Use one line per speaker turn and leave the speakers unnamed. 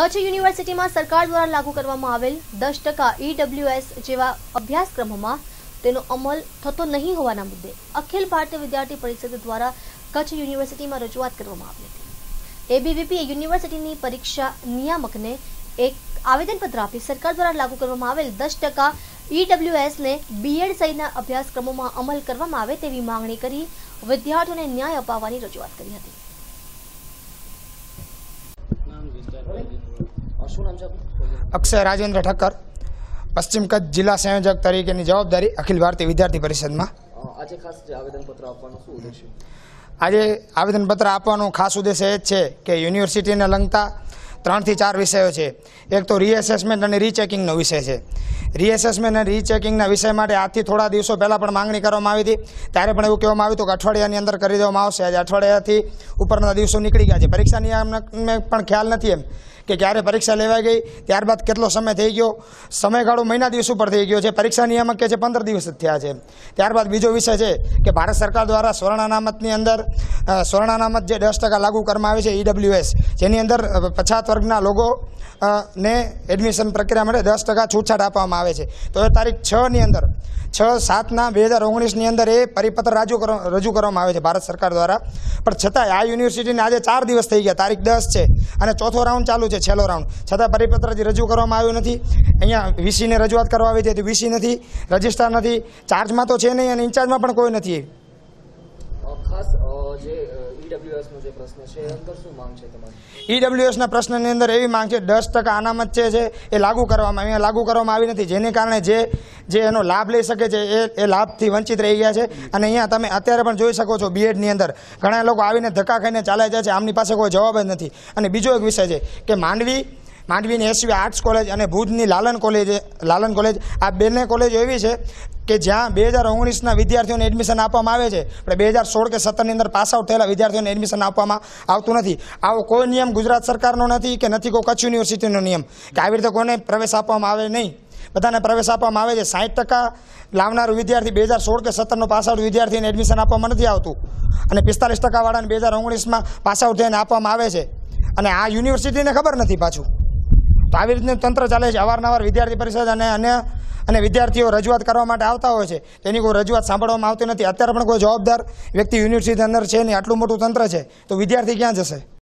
કચ્છ યુનિવર્સિટીમાં સરકાર દ્વારા લાગુ કરવામાં આવેલ દસ ટકા ઈડબ્લ્યુએસ જેવા અભ્યાસક્રમોમાં તેનો અમલ થતો નહીં હોવાના મુદ્દે અખિલ ભારતીય વિદ્યાર્થી પરિષદ દ્વારા કચ્છ યુનિવર્સિટીમાં રજૂઆત કરવામાં આવી હતી. એબીવીપીએ યુનિવર્સિટીની પરીક્ષા નિયામકને એક આવેદનપત્ર આપી સરકાર દ્વારા લાગુ કરવામાં આવેલ દસ ટકા ઈડબ્લ્યુએસને બીએડ સહિતના અભ્યાસક્રમોમાં અમલ કરવામાં આવે તેવી માંગણી કરી વિદ્યાર્થીઓને ન્યાય અપાવવાની રજૂઆત કરી હતી.
શું નામ છે
અક્ષય રાજેન્દ્ર ઠક્કર પશ્ચિમ કચ્છ જિલ્લા સંયોજક તરીકેની જવાબદારી અખિલ ભારતીય વિદ્યાર્થી પરિષદમાં.
આજે ખાસ આવેદનપત્ર આપવાનો શું ઉદ્દેશ્ય
આજે આવેદનપત્ર આપવાનો ખાસ ઉદ્દેશ એ જ છે કે યુનિવર્સિટીને લગતા ત્રણથી ચાર વિષયો છે. એક તો રીએસેસમેન્ટ અને રીચેકિંગનો વિષય છે. રીએસેસમેન્ટ અને રીચેકિંગના વિષય માટે આજથી થોડા દિવસો પહેલાં પણ માંગણી કરવામાં આવી હતી. ત્યારે પણ એવું કહેવામાં આવ્યું હતું કે અઠવાડિયાની અંદર કરી દેવામાં આવશે. આજે અઠવાડિયાથી ઉપરના દિવસો નીકળી ગયા છે. પરીક્ષા નિયામકને પણ ખ્યાલ નથી એમ. કે ક્યારે પરીક્ષા લેવાઈ ગઈ, ત્યારબાદ કેટલો સમય થઈ ગયો, સમયગાળો મહિના દિવસ ઉપર થઈ ગયો છે, પરીક્ષા નિયામક કે છે પંદર દિવસ જ થયા છે. ત્યારબાદ બીજો વિષય છે કે ભારત સરકાર દ્વારા સ્વર્ણ અનામતની અંદર સ્વર્ણ અનામત જે દસ લાગુ કરવામાં આવે છે ઈડબ્લ્યુએસ જેની અંદર પછાત વર્ગના લોકો ને એડમિશન પ્રક્રિયા માટે દસ ટકા છૂટછાટ આપવામાં આવે છે. તો એ તારીખ છની અંદર, છ સાતના બે હજાર ઓગણીસની અંદર એ પરિપત્ર રાજુ કરવા રજૂ કરવામાં આવે છે ભારત સરકાર દ્વારા. પણ છતાંય આ યુનિવર્સિટીને આજે ચાર દિવસ થઈ ગયા, તારીખ દસ છે અને ચોથો રાઉન્ડ ચાલુ છે, છેલ્લો રાઉન્ડ છતાં પરિપત્ર હજી રજૂ કરવામાં આવ્યું નથી. અહીંયા વીસીને રજૂઆત કરવા આવી હતી વીસી નથી, રજિસ્ટ્રાર નથી. ચાર્જમાં તો છે નહીં અને ઇન્ચાર્જમાં પણ કોઈ નથી
ખાસ ઈડબ્લ્યુએસ નો જે પ્રશ્ન છે અંદર
ઈડબ્લ્યુએસના પ્રશ્નની અંદર એવી માંગ છે, દસ ટકા અનામત છે એ લાગુ કરવામાં, અહીંયા લાગુ કરવામાં આવી નથી. જેને કારણે જે જે એનો લાભ લઈ શકે છે, એ એ લાભથી વંચિત રહી ગયા છે. અને અહીંયા તમે અત્યારે પણ જોઈ શકો છો બીએડની અંદર. ઘણા લોકો આવીને ધક્કા ખાઈને ચાલ્યા જાય છે, આમની પાસે કોઈ જવાબ જ નથી. અને બીજો એક વિષય છે કે માંડવી, માંડવીની એસવી આર્ટ્સ કોલેજ અને ભુજની લાલન કોલેજ લાલન કોલેજ, આ બંને કોલેજો એવી છે કે જ્યાં બે હજાર ઓગણીસના વિદ્યાર્થીઓને એડમિશન આપવામાં આવે છે, પણ બે હજાર સોળ કે સત્તરની અંદર પાસ આઉટ થયેલા વિદ્યાર્થીઓને એડમિશન આપવામાં આવતું નથી. આવો કોઈ નિયમ ગુજરાત સરકારનો નથી કે નથી કોઈ કચ્છ યુનિવર્સિટીનો નિયમ કે આવી રીતે કોઈને પ્રવેશ આપવામાં આવે નહીં. બધાને પ્રવેશ આપવામાં આવે છે. સાઠ ટકા લાવનાર વિદ્યાર્થી બે હજાર સોળ કે સત્તરનો પાસ આઉટ વિદ્યાર્થીને એડમિશન આપવામાં નથી આવતું. અને પિસ્તાલીસ ટકાવાળાને બે હજાર ઓગણીસમાં પાસ આઉટ થઈને આપવામાં આવે છે. અને આ યુનિવર્સિટીને ખબર નથી પાછું. તો આવી રીતનું તંત્ર ચાલે છે. અવારનવાર વિદ્યાર્થી પરિષદ અને અન્ય અને વિદ્યાર્થીઓ રજૂઆત કરવા માટે આવતા હોય છે. તેની કોઈ રજૂઆત સાંભળવામાં આવતી નથી. અત્યારે પણ કોઈ જવાબદાર વ્યક્તિ યુનિવર્સિટી અંદર છે નહીં. આટલું મોટું તંત્ર છે. તો વિદ્યાર્થી ક્યાં જશે?